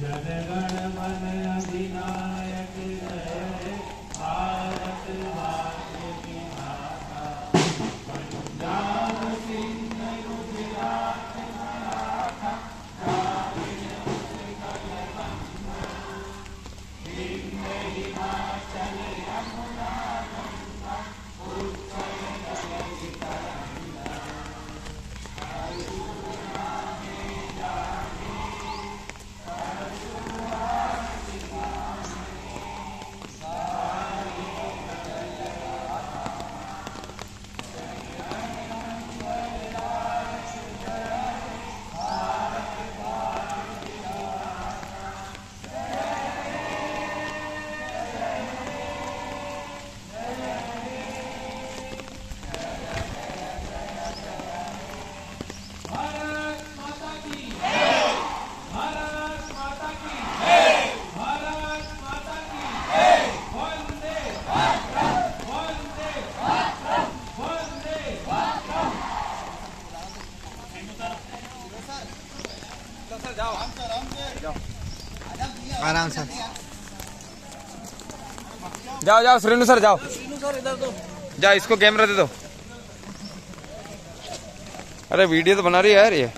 जनगण मन आराम से। जाओ जाओ श्रीनु सर जाओ। जाओ इसको कैमरा दे दो। अरे वीडियो तो बना रही है यार ये।